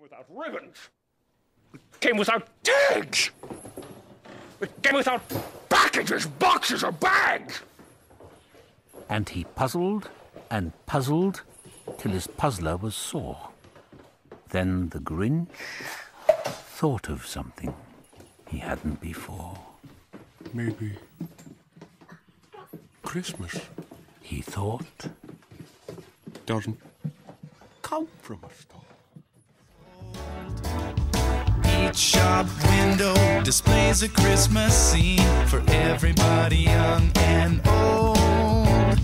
without ribbons. It came without tags. It came without packages, boxes, or bags. And he puzzled and puzzled till his puzzler was sore. Then the Grinch thought of something he hadn't before. Maybe Christmas He thought, doesn't come from a store. Each shop window displays a Christmas scene for everybody young and old.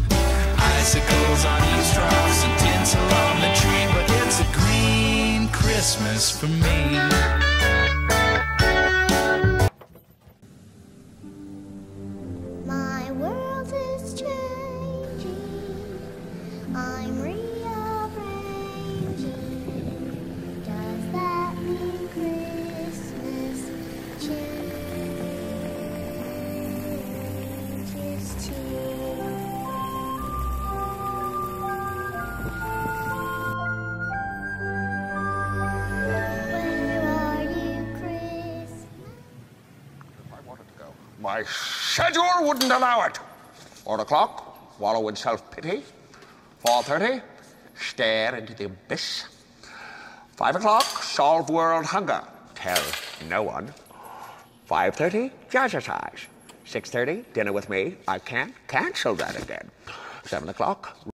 Icicles on eavesdrops and tinsel on the tree, but it's a green Christmas for me. My schedule wouldn't allow it. Four o'clock, wallow in self-pity. Four thirty, stare into the abyss. Five o'clock, solve world hunger. Tell no one. Five thirty, jazzercise. Six thirty, dinner with me. I can't cancel that again. Seven o'clock,